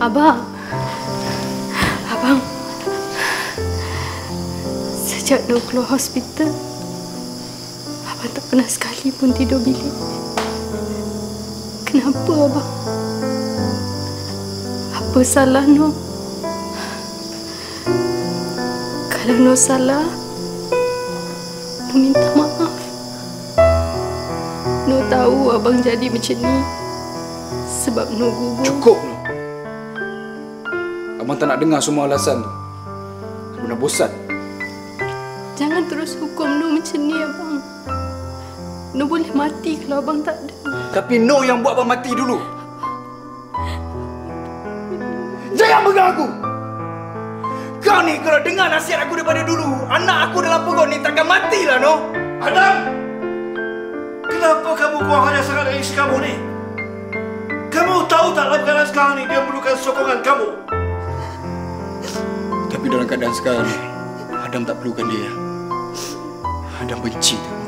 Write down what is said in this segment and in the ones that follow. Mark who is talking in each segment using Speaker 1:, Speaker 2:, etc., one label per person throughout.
Speaker 1: Abang. Abang. Sejak Nur keluar hospital, Abang tak pernah sekali pun tidur bilik. Kenapa, Abang? Apa salah Nur? Kalau Nur salah, Nur minta maaf. Nur tahu Abang jadi macam ni sebab Nur gugur.
Speaker 2: Cukup, Nur. Abang tak nak dengar semua alasan tu. Aku dah bosan.
Speaker 1: Jangan terus hukum Nur macam ni, Abang. Nur boleh mati kalau Abang tak ada.
Speaker 2: Tapi Nur yang buat abang mati dulu. Jangan pegang aku! Kau ni kalau dengar nasihat aku daripada dulu, anak aku dalam perut ni takkan matilah, Nur.
Speaker 3: Adam! Kenapa kamu kurang ajar sangat dengan isteri kamu ni? Kamu tahu tak dalam keadaan sekarang ni dia memerlukan sokongan kamu?
Speaker 2: Keadaan sekarang Adam tak perlukan dia. Adam benci dia.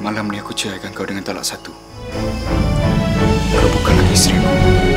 Speaker 2: Malam ni aku ceraikan kau dengan talak satu. Kau bukan lagi isteri aku.